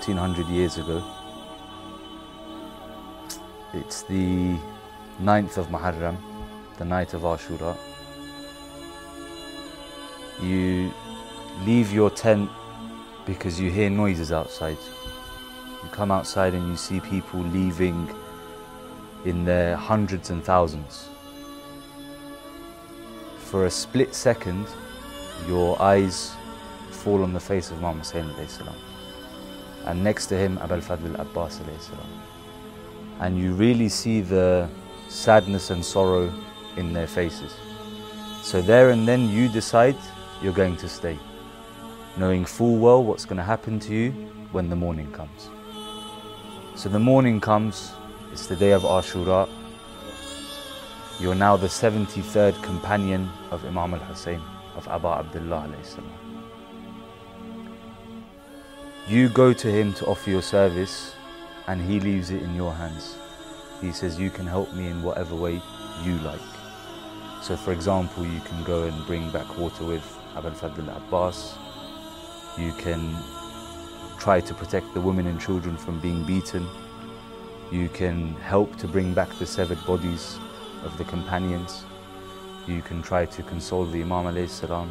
is 1400 years ago. It's the 9th of Muharram, the night of Ashura. You leave your tent because you hear noises outside. You come outside and you see people leaving in their hundreds and thousands. For a split second, your eyes fall on the face of Imam Hussein. And next to him Abul Fadl Abbas and you really see the sadness and sorrow in their faces. So there and then you decide you're going to stay, knowing full well what's going to happen to you when the morning comes. So the morning comes, it's the day of Ashura. You're now the 73rd companion of Imam al-Hussein, of Abu Abdullah salam. You go to him to offer your service and he leaves it in your hands. He says, you can help me in whatever way you like. So for example, you can go and bring back water with Abul Fadl Abbas. You can try to protect the women and children from being beaten. You can help to bring back the severed bodies of the companions. You can try to console the Imam salam.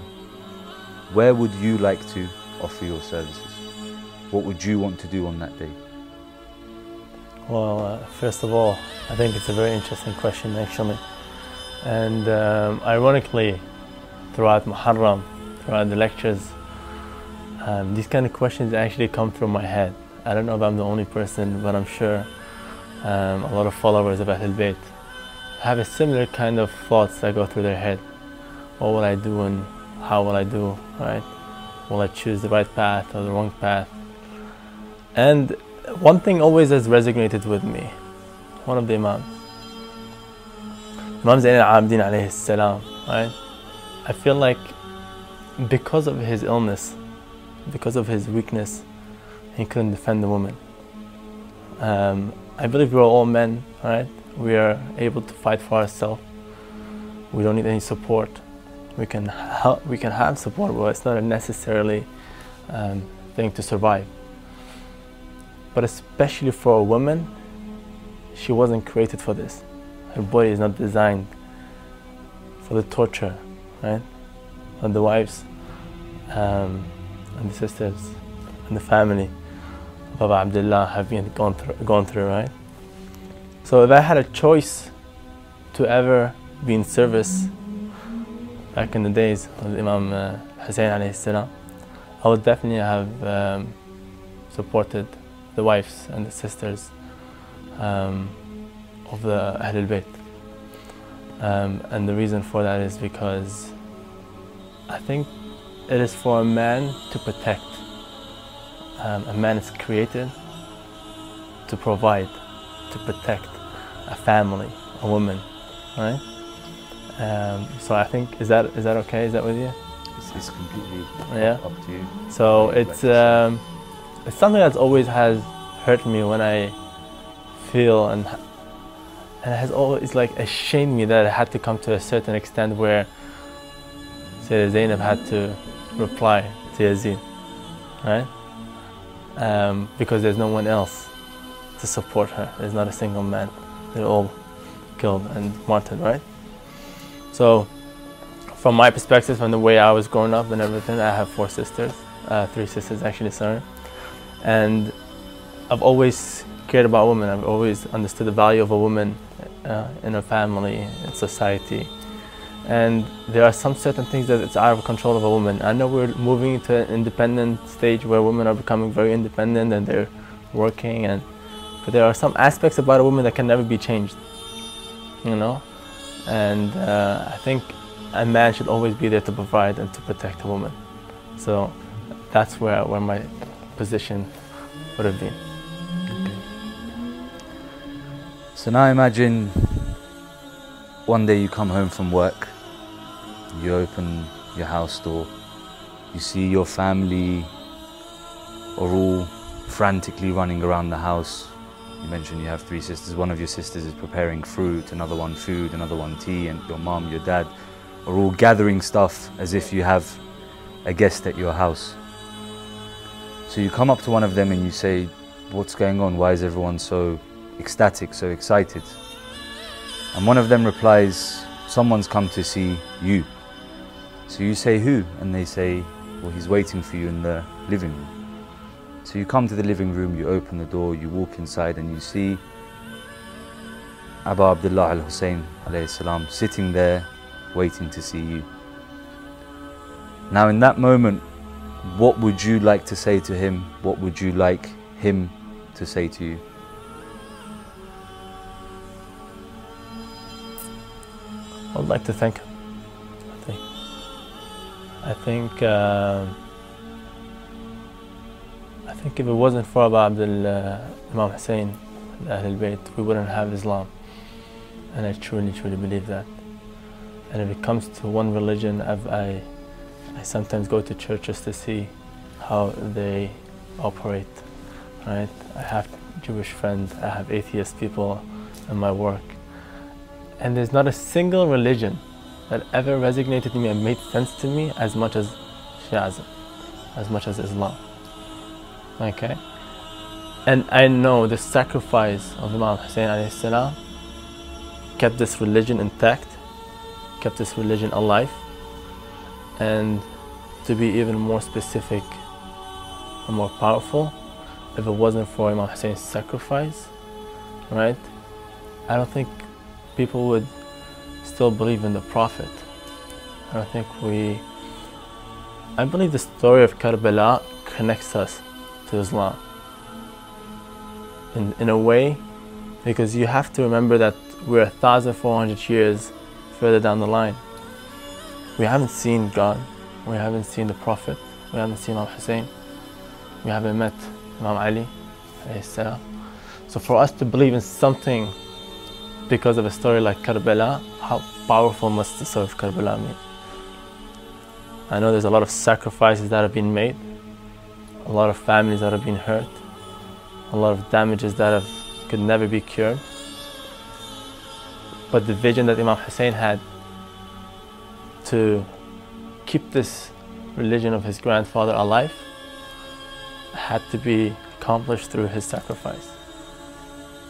Where would you like to offer your services? What would you want to do on that day? Well, uh, first of all, I think it's a very interesting question actually. And um, ironically, throughout Muharram, throughout the lectures, um, these kind of questions actually come through my head. I don't know if I'm the only person, but I'm sure um, a lot of followers of Ahlul Bayt have a similar kind of thoughts that go through their head. What will I do and how will I do, right? Will I choose the right path or the wrong path? And one thing always has resonated with me, one of the Imams. Imam Zain al-Abidin alayhi salam, right? I feel like because of his illness, because of his weakness, he couldn't defend the woman. Um, I believe we're all men, right? We are able to fight for ourselves. We don't need any support. We can help, we can have support, but it's not a necessarily um, thing to survive. But especially for a woman, she wasn't created for this. Her body is not designed for the torture, right? And the wives um, and the sisters and the family of Abu Abdullah have been gone through, gone through, right? So if I had a choice to ever be in service back in the days of Imam uh, Hussein alayhi salam, I would definitely have um, supported the wives and the sisters um, of the Ahlul Bayt. Um, and the reason for that is because I think it is for a man to protect. Um, a man is created to provide, to protect a family, a woman, right? Um, so I think is that is that okay? Is that with you? It's, it's completely Yeah. up to you. So it's um, it's something that's always has hurt me when I feel and and it has always like ashamed me that it had to come to a certain extent where say Zainab had to reply to Yazid, right? Um, because there's no one else to support her. There's not a single man. They're all killed and martyred, right? So, from my perspective, from the way I was growing up and everything, I have four sisters, uh, three sisters actually, sorry. And I've always cared about women. I've always understood the value of a woman uh, in a family, in society. And there are some certain things that it's out of control of a woman. I know we're moving into an independent stage where women are becoming very independent and they're working and but there are some aspects about a woman that can never be changed. You know? And uh, I think a man should always be there to provide and to protect a woman. So that's where, where my position would have been. So now imagine one day you come home from work, you open your house door, you see your family are all frantically running around the house. You mentioned you have three sisters. One of your sisters is preparing fruit, another one food, another one tea, and your mom, your dad are all gathering stuff as if you have a guest at your house. So you come up to one of them and you say, What's going on? Why is everyone so ecstatic, so excited? And one of them replies, Someone's come to see you. So you say, Who? And they say, Well, he's waiting for you in the living room. So you come to the living room, you open the door, you walk inside, and you see Abu Abdullah al Hussein salam, sitting there waiting to see you. Now, in that moment, what would you like to say to him? What would you like him to say to you? I'd like to thank him. I think. I think. Uh, I think if it wasn't for Abu Abdul uh, Imam Hussein, Ahl Bayt, we wouldn't have Islam. And I truly, truly believe that. And if it comes to one religion, I've, I, I sometimes go to churches to see how they operate. Right? I have Jewish friends, I have atheist people in my work. And there's not a single religion that ever resonated to me and made sense to me as much as Shi'ism, as much as Islam. Okay? And I know the sacrifice of Imam Hussein salam kept this religion intact, kept this religion alive, and to be even more specific and more powerful, if it wasn't for Imam Hussein's sacrifice, right, I don't think people would still believe in the Prophet. I don't think we. I believe the story of Karbala connects us to Islam in, in a way because you have to remember that we're 1,400 years further down the line. We haven't seen God, we haven't seen the Prophet, we haven't seen Imam Hussein, we haven't met Imam Ali. So for us to believe in something because of a story like Karbala, how powerful must the story of Karbala be? I know there's a lot of sacrifices that have been made, a lot of families that have been hurt, a lot of damages that have, could never be cured. But the vision that Imam Hussein had to keep this religion of his grandfather alive had to be accomplished through his sacrifice.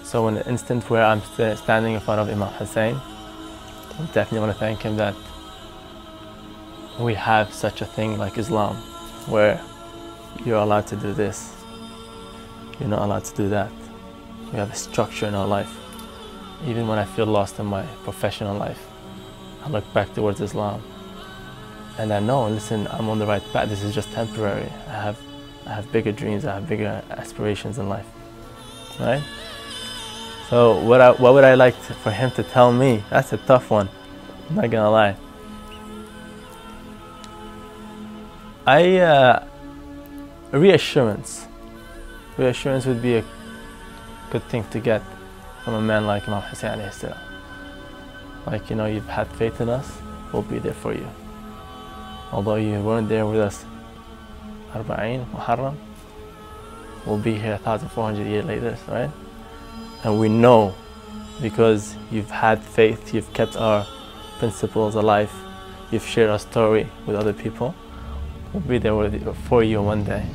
So in the instant where I'm standing in front of Imam Hussein, I definitely want to thank him that we have such a thing like Islam, where you're allowed to do this, you're not allowed to do that. We have a structure in our life. Even when I feel lost in my professional life, I look back towards Islam and I know, listen, I'm on the right path. This is just temporary. I have, I have bigger dreams. I have bigger aspirations in life, right? So what, I, what would I like to, for him to tell me? That's a tough one. I'm not gonna lie. I uh, reassurance. Reassurance would be a good thing to get from a man like Imam Hussein Like, you know, you've had faith in us, we'll be there for you. Although you weren't there with us, Arba'in, Muharram, we'll be here 1,400 years later, right? And we know because you've had faith, you've kept our principles alive, you've shared our story with other people, we'll be there for you one day.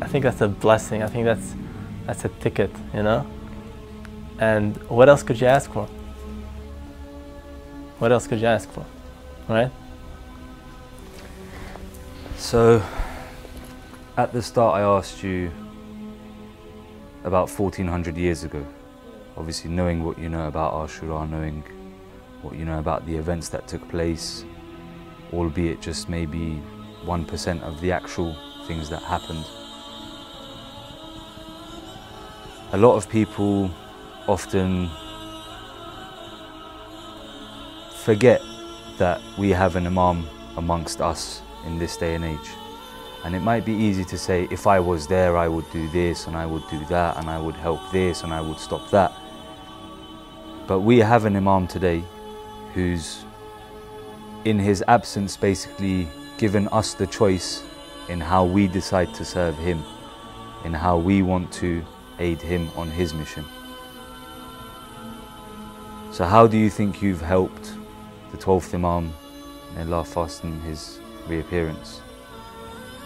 I think that's a blessing. I think that's that's a ticket, you know. And what else could you ask for? What else could you ask for, right? So, at the start, I asked you about 1400 years ago. Obviously, knowing what you know about Ashura, knowing what you know about the events that took place, albeit just maybe 1% of the actual things that happened. A lot of people often forget that we have an Imam amongst us in this day and age. And it might be easy to say, if I was there, I would do this, and I would do that, and I would help this, and I would stop that. But we have an Imam today who's, in his absence, basically given us the choice in how we decide to serve him, in how we want to aid him on his mission. So, how do you think you've helped the 12th Imam, may Allah fasten his reappearance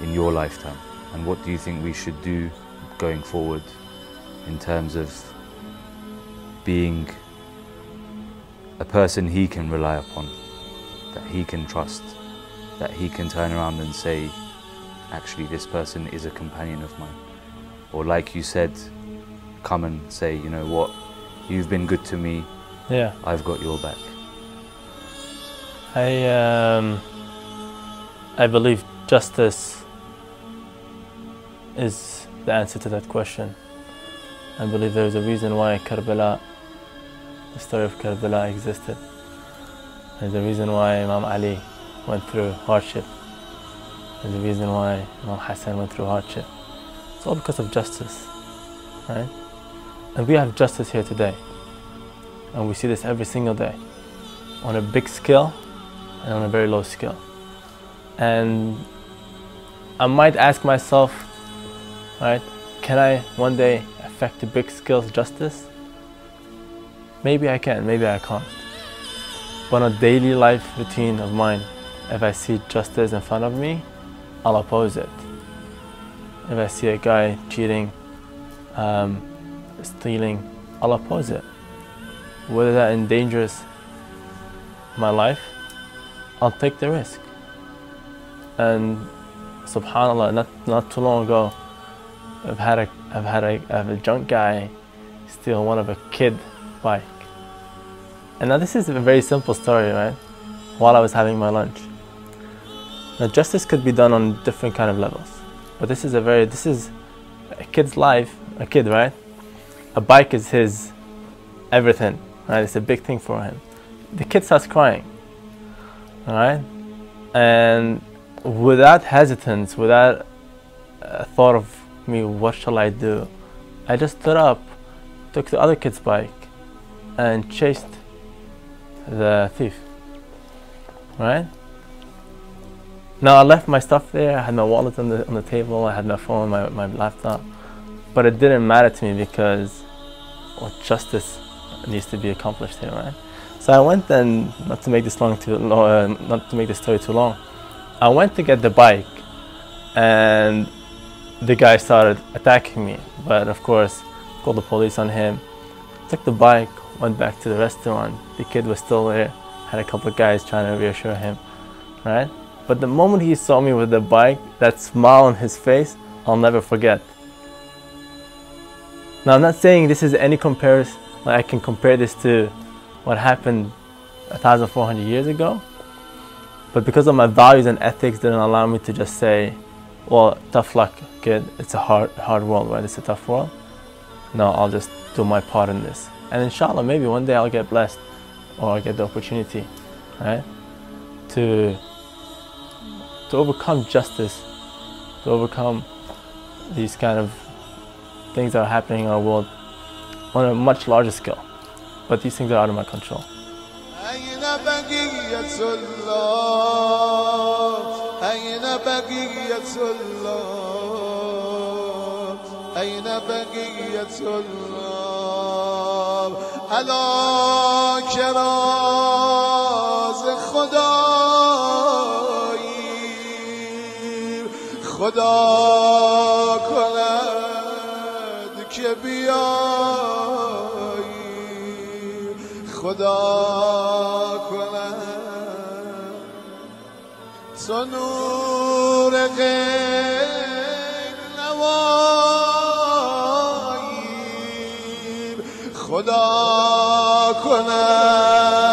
in your lifetime? And what do you think we should do going forward in terms of being a person he can rely upon, that he can trust, that he can turn around and say, actually, this person is a companion of mine. Or, like you said, come and say, you know what, you've been good to me, Yeah. I've got your back. I um, I believe justice is the answer to that question. I believe there is a reason why Karbala, the story of Karbala existed. There's a reason why Imam Ali went through hardship. There's a reason why Imam Hassan went through hardship. It's all because of justice, right? And we have justice here today. And we see this every single day on a big scale and on a very low scale. And I might ask myself, right, can I one day affect the big scale justice? Maybe I can, maybe I can't. But on a daily life routine of mine, if I see justice in front of me, I'll oppose it. If I see a guy cheating, um, stealing, I'll oppose it. Whether that endangers my life, I'll take the risk. And subhanallah, not, not too long ago, I've had a I've had a, I have a junk guy steal one of a kid bike. And now this is a very simple story, right? While I was having my lunch. Now justice could be done on different kind of levels. But this is a very this is a kid's life, a kid, right? A bike is his everything, right? It's a big thing for him. The kid starts crying. Alright? And without hesitance, without a thought of me, what shall I do? I just stood up, took the other kid's bike, and chased the thief. Right? Now I left my stuff there. I had my wallet on the on the table. I had my phone, my, my laptop, but it didn't matter to me because well, justice needs to be accomplished here, right? So I went and not to make this long too uh, not to make this story too long. I went to get the bike, and the guy started attacking me. But of course, called the police on him. Took the bike, went back to the restaurant. The kid was still there. Had a couple of guys trying to reassure him, right? But the moment he saw me with the bike, that smile on his face, I'll never forget. Now I'm not saying this is any comparison. Like I can compare this to what happened 1,400 years ago. But because of my values and ethics, didn't allow me to just say, "Well, tough luck, kid. It's a hard, hard world, right? It's a tough world." No, I'll just do my part in this, and inshallah, maybe one day I'll get blessed, or I'll get the opportunity, right, to to overcome justice, to overcome these kind of things that are happening in our world on a much larger scale. But these things are out of my control. أين بقية الله؟ أين بقية الله؟ أين بقية الله؟ ألا كراز خدایی خدا کند که بیایی خدا کند تو نور نوایی خدا کند